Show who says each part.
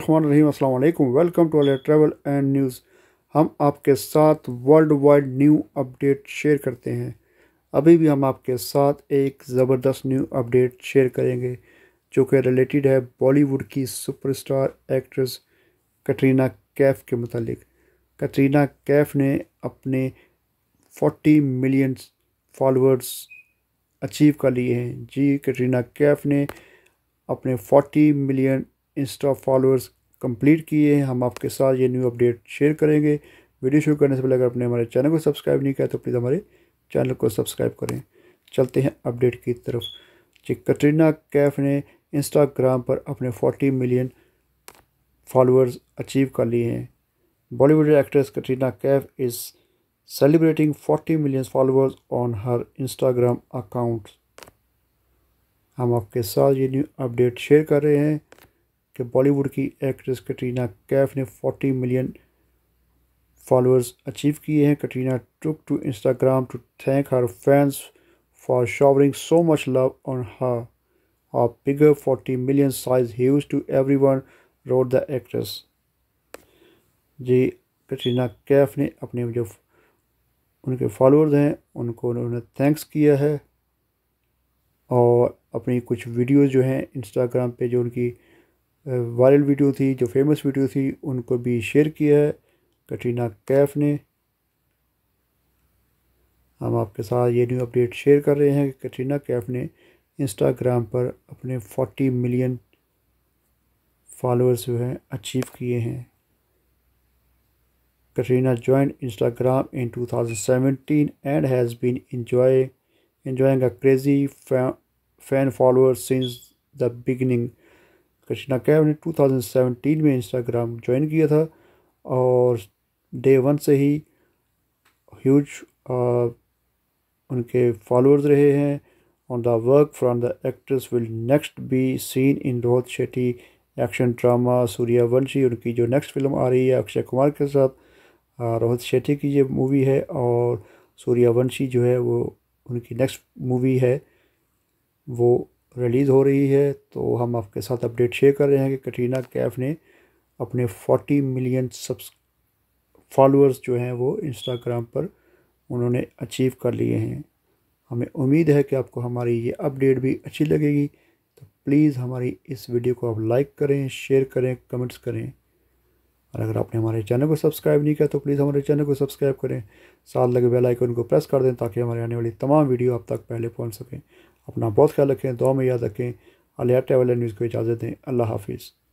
Speaker 1: الرحمن الرحیم، السلام علیکم۔ ویلکم ٹو علیہ ٹریول اینڈ نیوز ہم آپ کے ساتھ world wide new update share کرتے ہیں۔ ابھی بھی ہم آپ کے ساتھ ایک زبردست نیو اپڈیٹ شیئر کریں گے، جو کہ ریلیٹڈ ہے بالی ووڈ کی super star actress Katrina Kaif کے متعلق۔ کٹرینہ کیف نے اپنے فورٹی ملین فالورز اچیو کر لیے ہیں۔ جی کٹرینہ کیف نے اپنے forty million insta followers complete کیے ہیں۔ ہم آپ کے ساتھ یہ نیو اپڈیٹ شیئر کریں گے۔ ویڈیو شروع کرنے سے پہلے اگر اپنے ہمارے چینل کو سبسکرائب نہیں کیا تو پلیز ہمارے چینل کو سبسکرائب کریں۔ چلتے ہیں اپڈیٹ کی طرف۔ جی کٹرینہ کیف نے انسٹاگرام پر اپنے فورٹی ملین فالوورز اچیو کر لیے ہیں۔ Bollywood actress Katrina Kaif is celebrating forty million followers on her Instagram account ہم آپ کے ساتھ یہ نیو اپڈیٹ شیئر کر رہے ہیں۔ کہ بالی ووڈ کی ایکٹریس کٹرینہ کیف نے فورٹی ملین فالوورز اچیو کیے ہیں۔ Katrina took to Instagram to thank her fans for showering so much love on her a bigger forty million sized hugs to everyone wrote the actress جی کٹرینہ کیف نے اپنے جو ان کے followers ہیں، ان کو انہوں نے تھینکس کیا ہے۔ اور اپنی کچھ ویڈیوز جو ہیں انسٹاگرام پہ جو ان کی وائرل ویڈیو تھی، جو فیمس ویڈیو تھی، ان کو بھی شیئر کیا ہے۔ کٹرینہ کیف نے۔ ہم آپ کے ساتھ یہ نیو اپڈیٹ شیئر کر رہے ہیں کہ کٹرینہ کیف نے انسٹاگرام پر اپنے فورٹی ملین فالوورز جو ہیں اچیو کیے ہیں۔ Katrina join Instagram in two thousand seventeen and has been enjoy enjoying a crazy fan follower since the beginning Katrina Kaif نے ٹو تھاؤزنڈ سیونٹین میں انسٹاگرام جوائن کیا تھا اور ڈے ون سے ہی ہیوج ان کے فالوورز رہے ہیں۔ On the work front the actress will next be seen in Rohit Shetty action drama Sooryavanshi ان کی جو نیکسٹ فلم آ رہی ہے، اکشے کمار کے ساتھ۔ روہت شیٹی کی یہ مووی ہے اور سوریا ونشی جو ہے وہ ان کی نیکسٹ مووی ہے۔ وہ ریلیز ہو رہی ہے تو ہم آپ کے ساتھ اپڈیٹ شیئر کر رہے ہیں کہ کٹرینہ کیف نے اپنے فورٹی ملین سبس فالوورز جو ہیں وہ انسٹاگرام پر انہوں نے اچیو کر لیے ہیں۔ ہمیں امید ہے کہ آپ کو ہماری یہ اپڈیٹ بھی اچھی لگے گی۔ تو پلیز ہماری اس ویڈیو کو آپ لائک کریں، شیئر کریں، کمنٹس کریں۔ اور اگر آپ نے ہمارے چینل کو سبسکرائب نہیں کیا تو پلیز ہمارے چینل کو سبسکرائب کریں۔ ساتھ لگے بیل آئیکن کو پریس کر دیں تاکہ ہمارے آنے والی تمام ویڈیو آپ تک پہلے پہنچ سکیں۔ اپنا بہت خیال رکھیں، دعا میں یاد رکھیں۔ علیہ ٹریول نیوز کو اجازت دیں۔ اللہ حافظ۔